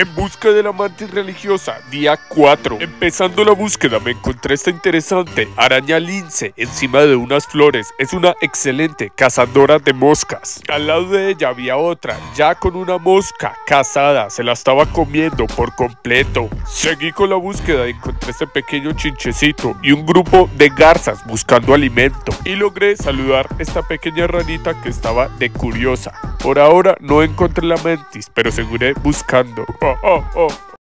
En busca de la mantis religiosa, día 4. Empezando la búsqueda me encontré esta interesante araña lince encima de unas flores. Es una excelente cazadora de moscas. Al lado de ella había otra, ya con una mosca cazada. Se la estaba comiendo por completo. Seguí con la búsqueda y encontré este pequeño chinchecito y un grupo de garzas buscando alimento. Y logré saludar esta pequeña ranita que estaba de curiosa. Por ahora no encontré la mantis, pero seguiré buscando. Oh, oh, oh.